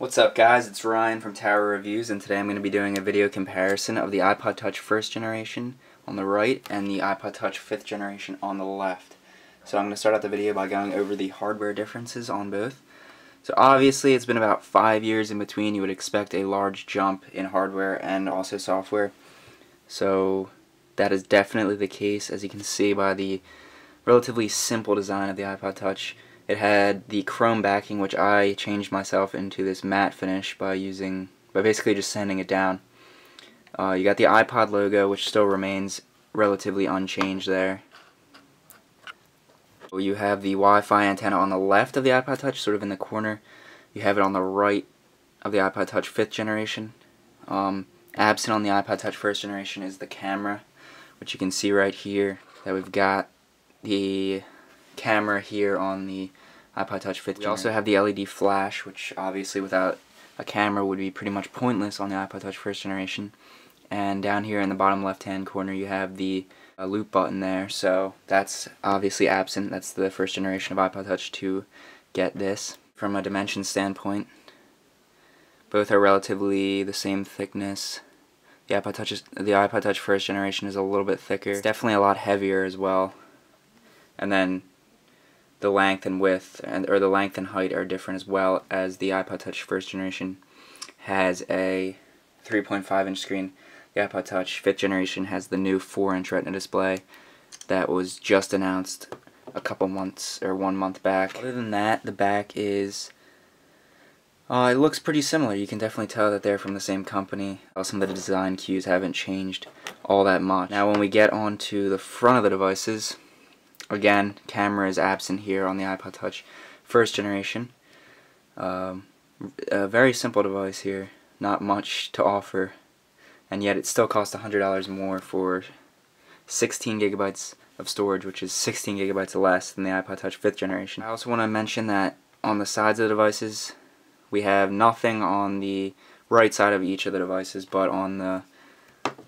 What's up guys, it's Ryan from TAWR Reviews and today I'm going to be doing a video comparison of the iPod Touch first generation on the right and the iPod Touch fifth generation on the left. So I'm going to start out the video by going over the hardware differences on both. So obviously it's been about five years in between, you would expect a large jump in hardware and also software. So that is definitely the case as you can see by the relatively simple design of the iPod Touch. It had the chrome backing, which I changed myself into this matte finish by using, by basically just sanding it down. Uh, you got the iPod logo, which still remains relatively unchanged there. You have the Wi-Fi antenna on the left of the iPod Touch, sort of in the corner. You have it on the right of the iPod Touch 5th generation. Um, absent on the iPod Touch 1st generation is the camera, which you can see right here, that we've got the camera here on the iPod Touch 5th. We also have the LED flash, which obviously without a camera would be pretty much pointless on the iPod Touch first generation. And down here in the bottom left hand corner you have the uh, loop button there, so that's obviously absent. That's the first generation of iPod Touch to get this. From a dimension standpoint, both are relatively the same thickness. The iPod Touch is, the iPod Touch first generation is a little bit thicker. It's definitely a lot heavier as well. And then the length and width and or the length and height are different as well as the iPod Touch first generation has a 3.5 inch screen. The iPod Touch fifth generation has the new 4 inch Retina display that was just announced a couple months or one month back. Other than that, the back is uh, it looks pretty similar. You can definitely tell that they're from the same company. Some of the design cues haven't changed all that much. Now when we get onto the front of the devices, Again, camera is absent here on the iPod Touch first generation. Um, a very simple device here, not much to offer, and yet it still costs $100 more for 16 gigabytes of storage, which is 16 gigabytes less than the iPod Touch 5th generation. I also want to mention that on the sides of the devices, we have nothing on the right side of each of the devices, but on the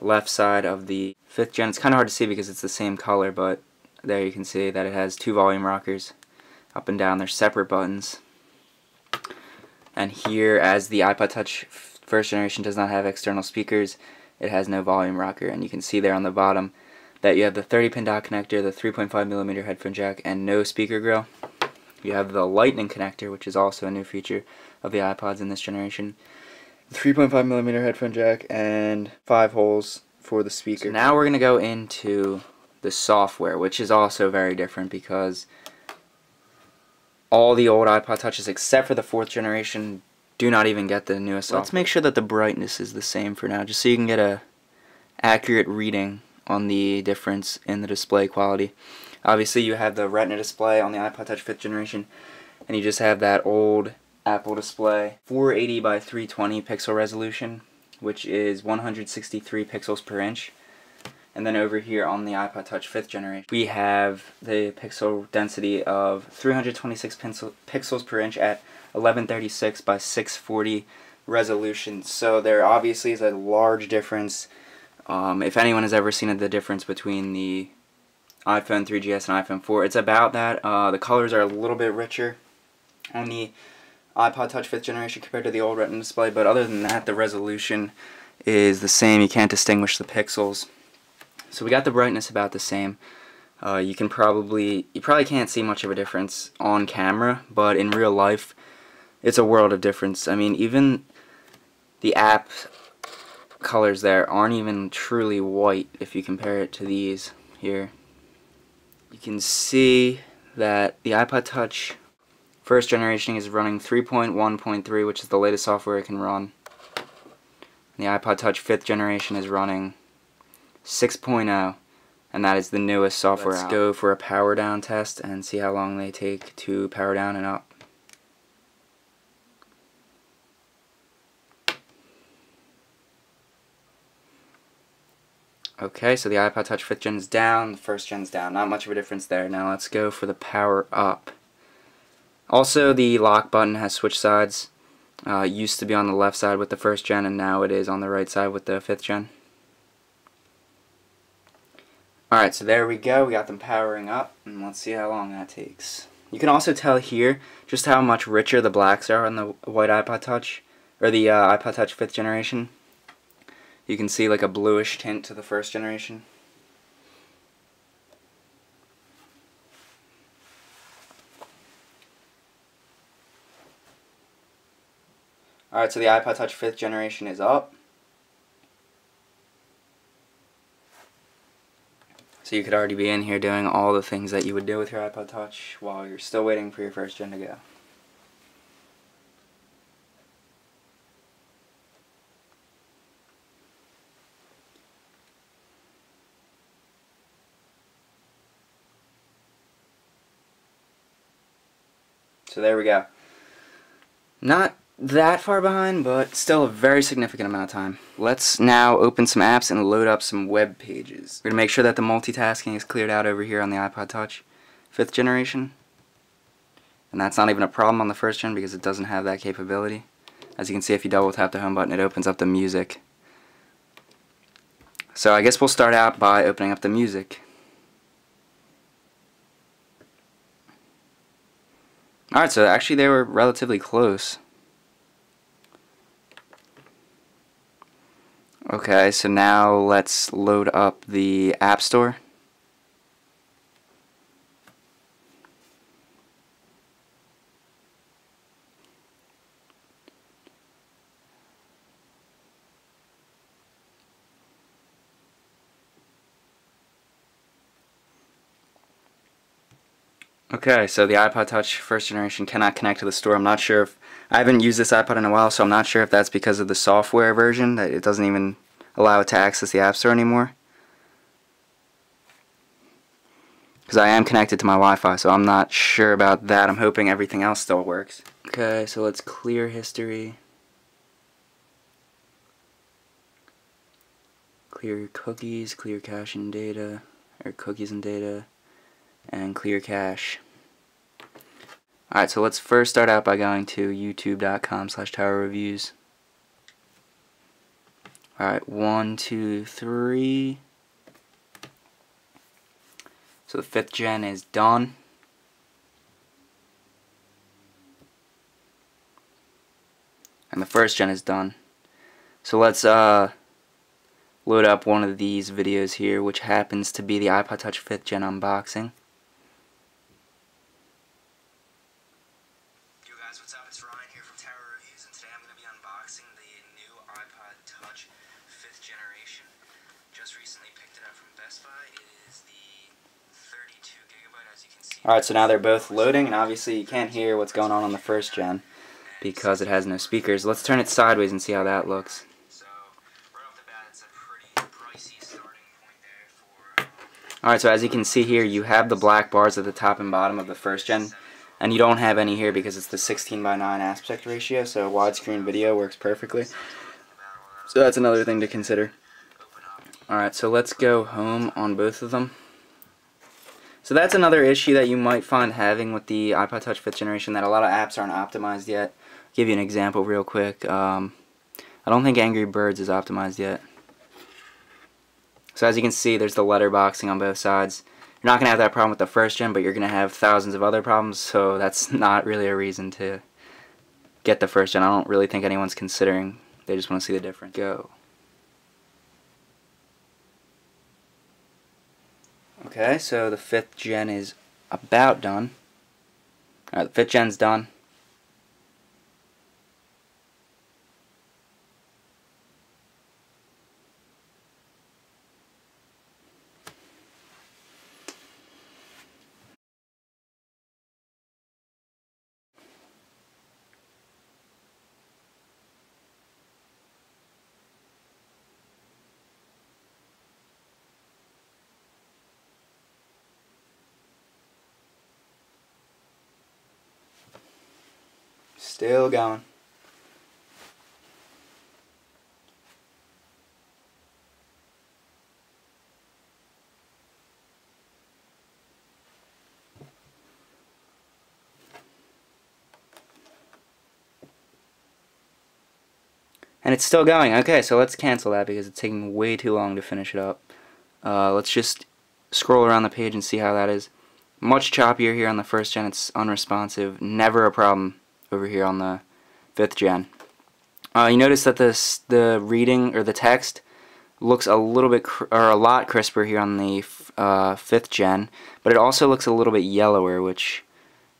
left side of the 5th gen, it's kind of hard to see because it's the same color, but there you can see that it has two volume rockers up and down. They're separate buttons. And here, as the iPod Touch first generation does not have external speakers, it has no volume rocker. And you can see there on the bottom that you have the 30 pin dock connector, the 3.5 millimeter headphone jack, and no speaker grill. You have the lightning connector, which is also a new feature of the iPods in this generation. 3.5 millimeter headphone jack and five holes for the speaker. So now we're going to go into the software, which is also very different because all the old iPod Touches except for the fourth generation do not even get the newest software. Let's make sure that the brightness is the same for now, just so you can get a accurate reading on the difference in the display quality. Obviously you have the Retina display on the iPod Touch 5th generation, and you just have that old Apple display. 480 by 320 pixel resolution, which is 163 pixels per inch. And then over here on the iPod Touch 5th generation, we have the pixel density of 326 pixels per inch at 1136 by 640 resolution. So there obviously is a large difference. Um, if anyone has ever seen the difference between the iPhone 3GS and iPhone 4, it's about that. Uh, the colors are a little bit richer on the iPod Touch 5th generation compared to the old Retina display, but other than that, the resolution is the same. You can't distinguish the pixels. So we got the brightness about the same. Uh, you can probably, you probably can't see much of a difference on camera, but in real life, it's a world of difference. I mean, even the app colors there aren't even truly white if you compare it to these here. You can see that the iPod Touch first generation is running 3.1.3, which is the latest software it can run. The iPod Touch 5th generation is running 6.0 and that is the newest software Let's out. go for a power down test and see how long they take to power down and up. Okay, so the iPod Touch 5th gen is down, the first gen is down. Not much of a difference there. Now let's go for the power up. Also, the lock button has switch sides. Uh, used to be on the left side with the first gen, and now it is on the right side with the 5th gen. Alright, so there we go. We got them powering up, and let's see how long that takes. You can also tell here just how much richer the blacks are on the white iPod Touch, or the uh, iPod Touch 5th generation. You can see like a bluish tint to the first generation. Alright, so the iPod Touch 5th generation is up. So you could already be in here doing all the things that you would do with your iPod Touch while you're still waiting for your first gen to go. So there we go. Not that far behind, but still a very significant amount of time. Let's now open some apps and load up some web pages. We're going to make sure that the multitasking is cleared out over here on the iPod Touch 5th generation. And that's not even a problem on the first gen because it doesn't have that capability. As you can see, if you double tap the home button, it opens up the music. So I guess we'll start out by opening up the music. Alright, so actually they were relatively close. Okay, so now let's load up the App Store. Okay, so the iPod Touch first generation cannot connect to the store. I'm not sure if I haven't used this iPod in a while, so I'm not sure if that's because of the software version that it doesn't even allow it to access the App Store anymore. Because I am connected to my Wi-Fi, so I'm not sure about that. I'm hoping everything else still works. Okay, so let's clear history. Clear cookies, clear cache and data, or cookies and data and clear cache. Alright, so let's first start out by going to youtube.com slash tower reviews. Alright, one, two, three. So the fifth gen is done. And the first gen is done. So let's uh load up one of these videos here, which happens to be the iPod Touch 5th Gen unboxing. Alright, so now they're both loading, and obviously you can't hear what's going on on the first gen because it has no speakers. Let's turn it sideways and see how that looks. Alright, so as you can see here, you have the black bars at the top and bottom of the first gen, and you don't have any here because it's the 16 by 9 aspect ratio, so widescreen video works perfectly. So that's another thing to consider. Alright, so let's go home on both of them. So that's another issue that you might find having with the iPod Touch 5th generation, that a lot of apps aren't optimized yet. I'll give you an example real quick. Um, I don't think Angry Birds is optimized yet. So as you can see, there's the letterboxing on both sides. You're not going to have that problem with the first gen, but you're going to have thousands of other problems, so that's not really a reason to get the first gen. I don't really think anyone's considering. They just want to see the difference. Go. Okay, so the fifth gen is about done. Alright, the fifth gen's done. Still going. And it's still going. Okay, so let's cancel that because it's taking way too long to finish it up. Uh, let's just scroll around the page and see how that is. much choppier here on the first gen. It's unresponsive. Never a problem over here on the fifth gen. Uh, you notice that this the reading or the text looks a little bit or a lot crisper here on the uh, fifth gen, but it also looks a little bit yellower, which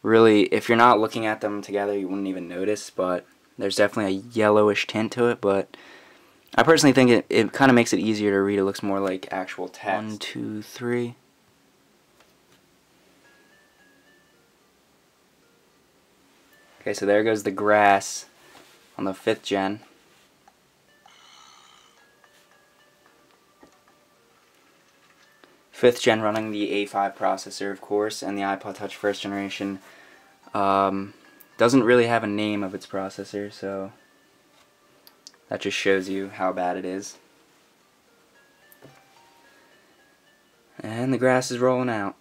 really, if you're not looking at them together, you wouldn't even notice. But there's definitely a yellowish tint to it. But I personally think it it kind of makes it easier to read. It looks more like actual text. One, two, three. Okay, so there goes the grass on the 5th gen. Fifth gen running the A5 processor, of course, and the iPod Touch first generation um, doesn't really have a name of its processor, so that just shows you how bad it is. And the grass is rolling out.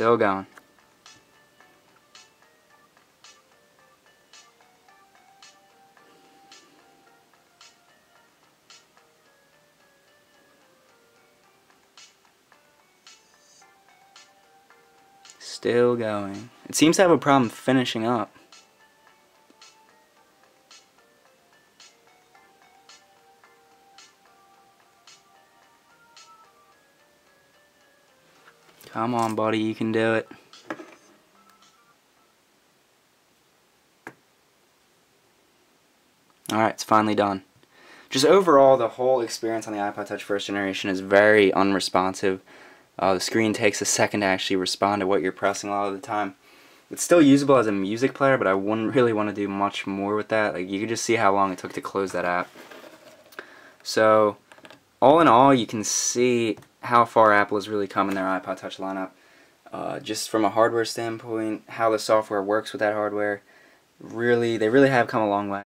Still going. Still going. It seems to have a problem finishing up. Come on, buddy, you can do it. Alright, it's finally done. Just overall, the whole experience on the iPod Touch first generation is very unresponsive. Uh, the screen takes a second to actually respond to what you're pressing a lot of the time. It's still usable as a music player, but I wouldn't really want to do much more with that. Like You can just see how long it took to close that app. So, all in all, you can see how far Apple has really come in their iPod Touch lineup. Uh, just from a hardware standpoint, how the software works with that hardware, really, they really have come a long way.